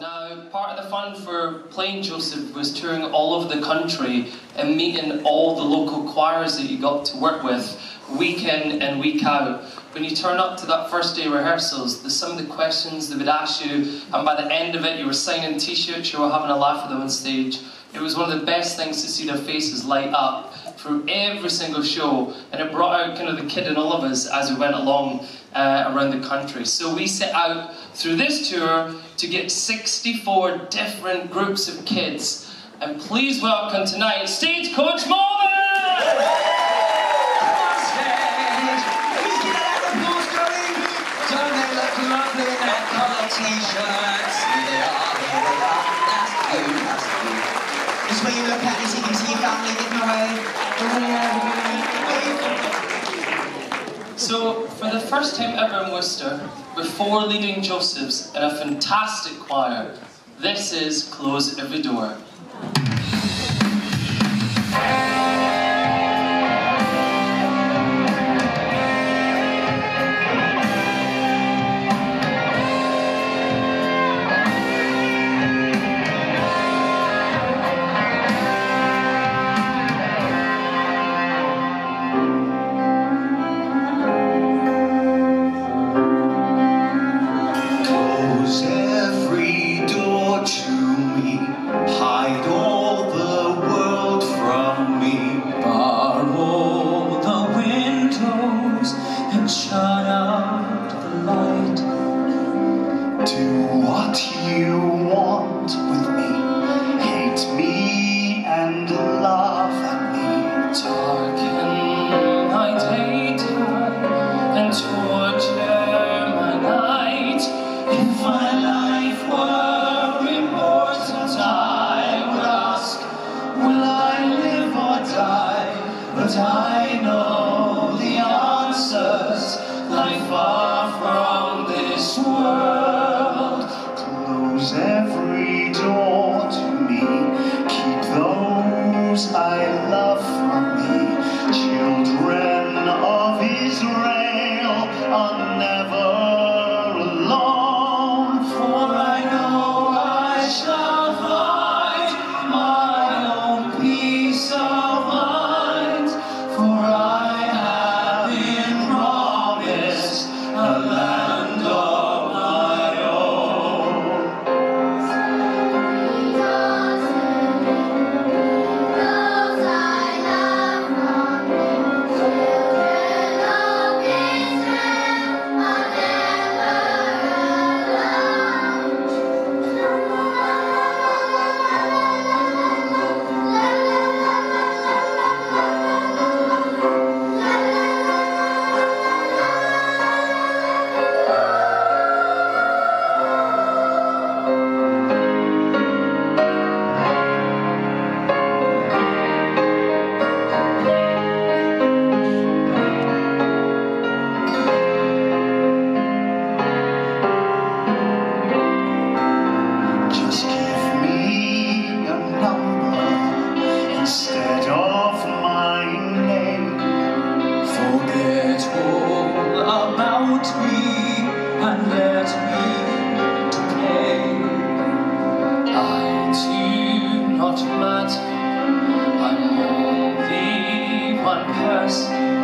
Now, part of the fun for playing Joseph was touring all over the country and meeting all the local choirs that you got to work with week in and week out. When you turn up to that first day rehearsals, there's some of the questions they would ask you, and by the end of it, you were signing t-shirts, you were having a laugh with them on stage. It was one of the best things to see their faces light up through every single show, and it brought out kind of the kid in all of us as we went along uh, around the country. So we set out through this tour to get 64 different groups of kids. And please welcome tonight Stagecoach Malvern! t-shirts. Look at this, you can see family. So, for the first time ever in Worcester, before leading Joseph's in a fantastic choir, this is Close Every Door. One